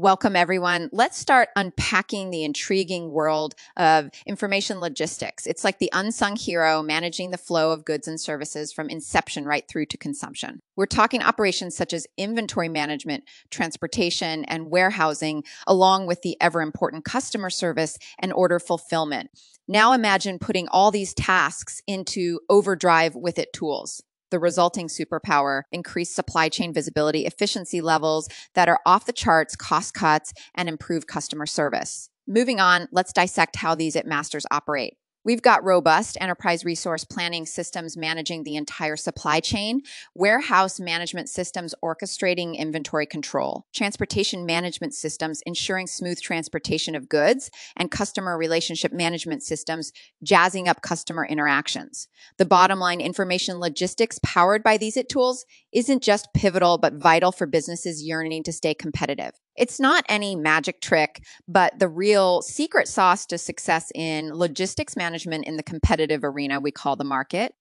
Welcome, everyone. Let's start unpacking the intriguing world of information logistics. It's like the unsung hero managing the flow of goods and services from inception right through to consumption. We're talking operations such as inventory management, transportation, and warehousing, along with the ever important customer service and order fulfillment. Now imagine putting all these tasks into overdrive with it tools the resulting superpower, increased supply chain visibility, efficiency levels that are off the charts, cost cuts, and improved customer service. Moving on, let's dissect how these at Masters operate. We've got robust enterprise resource planning systems managing the entire supply chain, warehouse management systems orchestrating inventory control, transportation management systems ensuring smooth transportation of goods, and customer relationship management systems jazzing up customer interactions. The bottom line information logistics powered by these IT tools isn't just pivotal, but vital for businesses yearning to stay competitive. It's not any magic trick, but the real secret sauce to success in logistics management in the competitive arena we call the market.